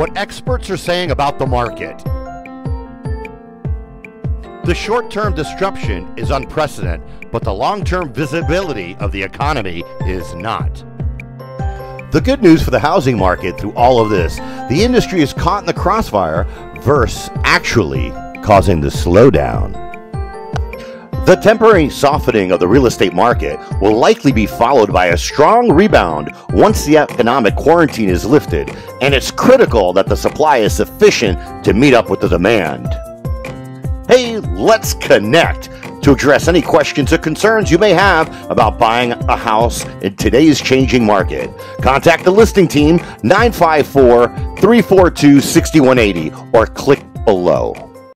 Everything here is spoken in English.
what experts are saying about the market. The short term disruption is unprecedented, but the long term visibility of the economy is not. The good news for the housing market through all of this the industry is caught in the crossfire versus actually causing the slowdown. The temporary softening of the real estate market will likely be followed by a strong rebound once the economic quarantine is lifted, and it's critical that the supply is sufficient to meet up with the demand. Hey, let's connect to address any questions or concerns you may have about buying a house in today's changing market. Contact the listing team 954 342 6180 or click below.